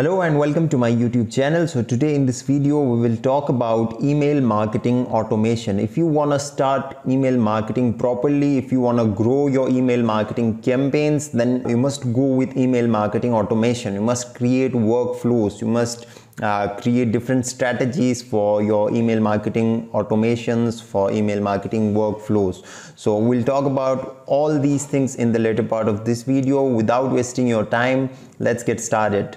Hello and welcome to my YouTube channel. So today in this video we will talk about email marketing automation. If you want to start email marketing properly, if you want to grow your email marketing campaigns, then you must go with email marketing automation. You must create workflows. You must uh, create different strategies for your email marketing automations for email marketing workflows so we'll talk about all these things in the later part of this video without wasting your time let's get started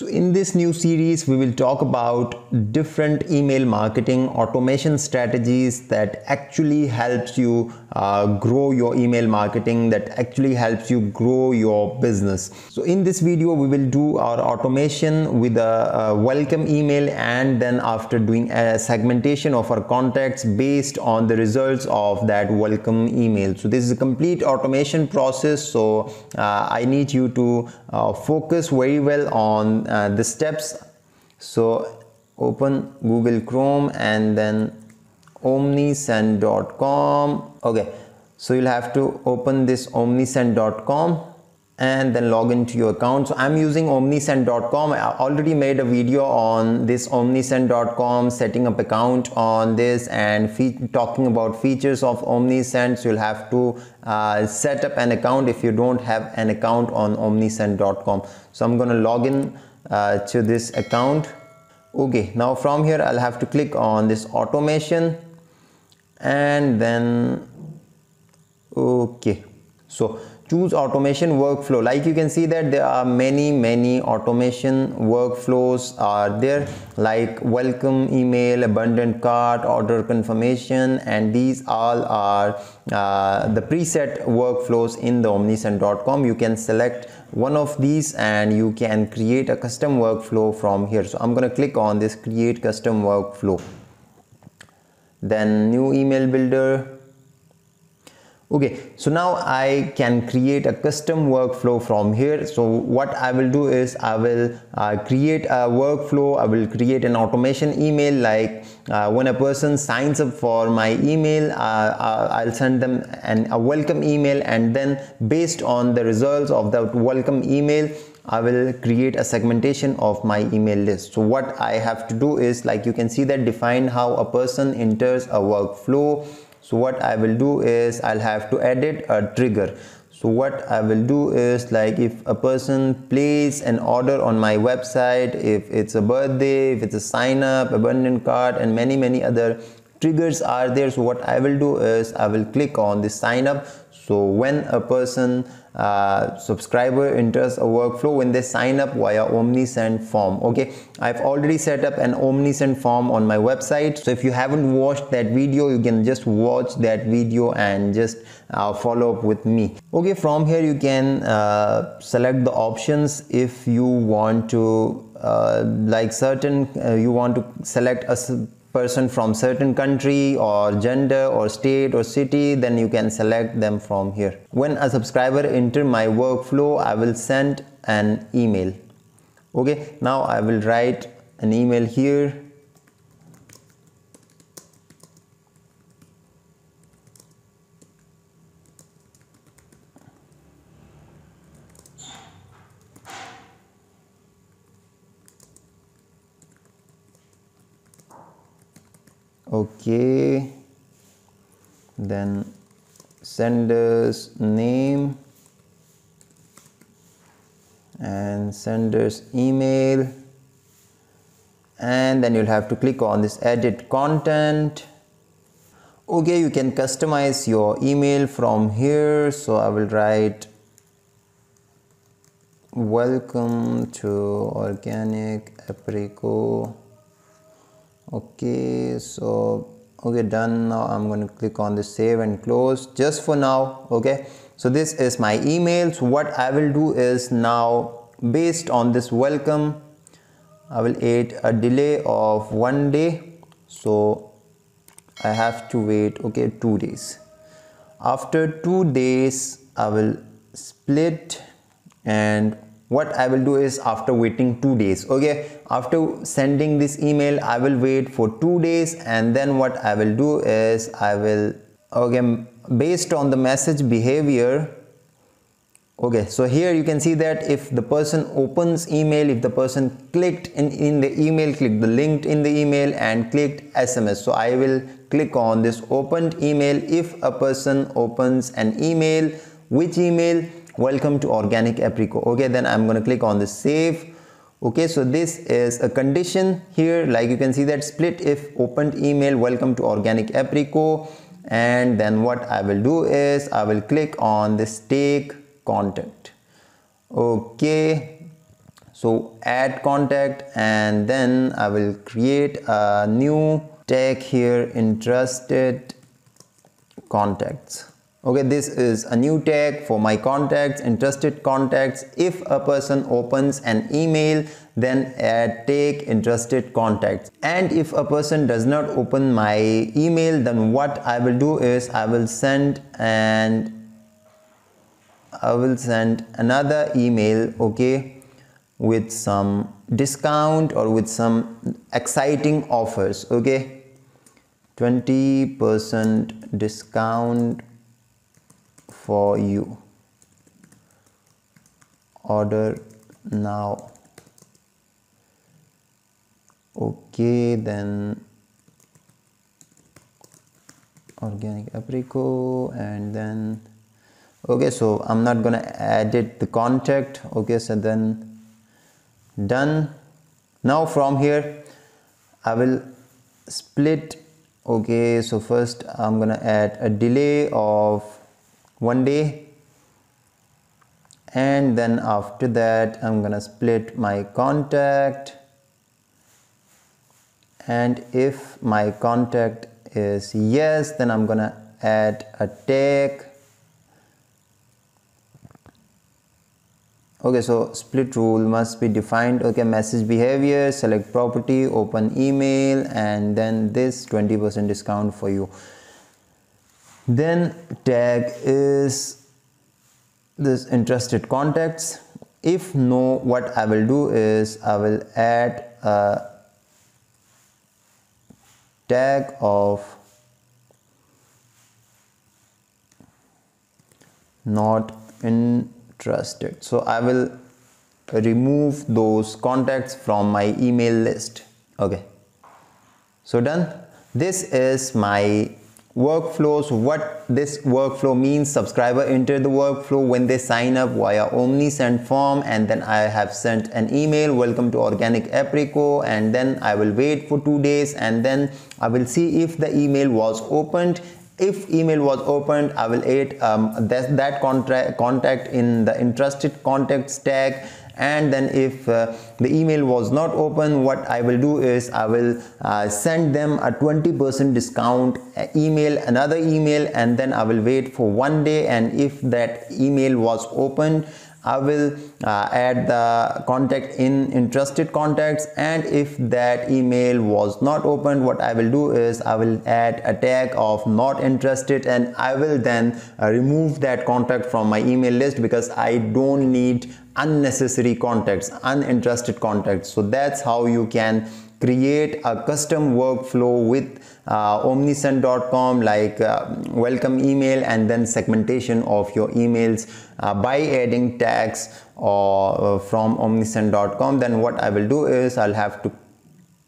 in this new series, we will talk about different email marketing automation strategies that actually helps you uh, grow your email marketing, that actually helps you grow your business. So in this video, we will do our automation with a, a welcome email and then after doing a segmentation of our contacts based on the results of that welcome email. So this is a complete automation process. So uh, I need you to uh, focus very well on uh, the steps. So open google chrome and then omnisend.com okay so you'll have to open this omnisend.com and then log into your account. So i'm using omnisend.com i already made a video on this omnisend.com setting up account on this and talking about features of omnisend. So you'll have to uh, set up an account if you don't have an account on omnisend.com so i'm going to log in uh, to this account. Okay now from here I'll have to click on this automation and then okay. So choose automation workflow. Like you can see that there are many many automation workflows are there like welcome email abundant cart order confirmation and these all are uh, the preset workflows in the omnisend.com you can select one of these and you can create a custom workflow from here. So i'm going to click on this create custom workflow. Then new email builder okay so now I can create a custom workflow from here. So what I will do is I will uh, create a workflow. I will create an automation email like uh, when a person signs up for my email uh, uh I'll send them an, a welcome email and then based on the results of that welcome email I will create a segmentation of my email list. So what I have to do is like you can see that define how a person enters a workflow so what I will do is I'll have to edit a trigger. So what I will do is like if a person places an order on my website if it's a birthday if it's a sign up abundant cart and many many other triggers are there. So what I will do is I will click on the sign up. So when a person uh, subscriber enters a workflow when they sign up via omnisend form okay? I've already set up an omnisend form on my website. So if you haven't watched that video you can just watch that video and just uh, follow up with me. Okay from here you can uh, select the options if you want to uh, like certain uh, you want to select a person from certain country or gender or state or city then you can select them from here. When a subscriber enter my workflow i will send an email. Okay now i will write an email here okay. Then sender's name and sender's email. And then you'll have to click on this edit content. Okay you can customize your email from here. So i will write welcome to organic apricot okay so okay done. Now i'm going to click on the save and close just for now okay? So this is my email so what i will do is now based on this welcome i will add a delay of one day. So i have to wait okay two days. After two days i will split and what I will do is after waiting two days okay? After sending this email I will wait for two days and then what I will do is I will okay based on the message behavior okay? So here you can see that if the person opens email if the person clicked in in the email clicked the linked in the email and clicked sms so i will click on this opened email. If a person opens an email which email welcome to organic apricot. Okay then i'm going to click on the save. Okay so this is a condition here. Like you can see that split if opened email welcome to organic apricot. And then what i will do is i will click on this take contact. Okay so add contact and then I will create a new tag here interested contacts okay this is a new tag for my contacts interested contacts. If a person opens an email then add take interested contacts. And if a person does not open my email then what I will do is I will send and I will send another email okay with some discount or with some exciting offers okay. 20% discount for you. Order now. Okay then. Organic apricot and then. Okay so i'm not gonna edit the contact. Okay so then. Done. Now from here i will split. Okay so first i'm gonna add a delay of one day. And then after that i'm gonna split my contact. And if my contact is yes then i'm gonna add a tag. Okay so split rule must be defined. Okay message behavior select property open email and then this 20% discount for you then tag is this interested contacts. If no what i will do is i will add a tag of not interested. So i will remove those contacts from my email list. Okay. So done. This is my workflows what this workflow means subscriber enter the workflow. When they sign up via omnisend form and then i have sent an email welcome to organic apricot and then i will wait for two days and then i will see if the email was opened if email was opened i will add um, that, that contract contact in the interested contacts tag. And then if uh, the email was not open what i will do is i will uh, send them a 20% discount uh, email another email and then i will wait for one day. And if that email was opened I will uh, add the contact in interested contacts and if that email was not opened what I will do is I will add a tag of not interested and I will then uh, remove that contact from my email list because I don't need unnecessary contacts uninterested contacts. So that's how you can create a custom workflow with uh, omnisend.com like uh, welcome email and then segmentation of your emails uh, by adding tags or uh, from omnisend.com then what I will do is I'll have to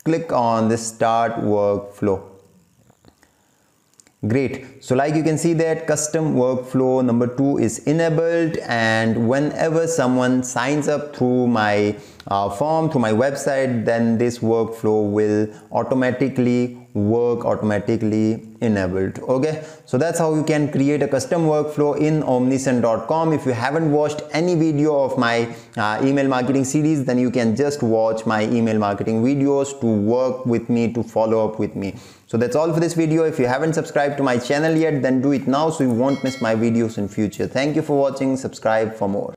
click on the start workflow great. So like you can see that custom workflow number two is enabled and whenever someone signs up through my uh, form through my website then this workflow will automatically work automatically enabled okay? So that's how you can create a custom workflow in omnisend.com if you haven't watched any video of my uh, email marketing series then you can just watch my email marketing videos to work with me to follow up with me. So that's all for this video. If you haven't subscribed to my channel yet then do it now so you won't miss my videos in future. Thank you for watching. Subscribe for more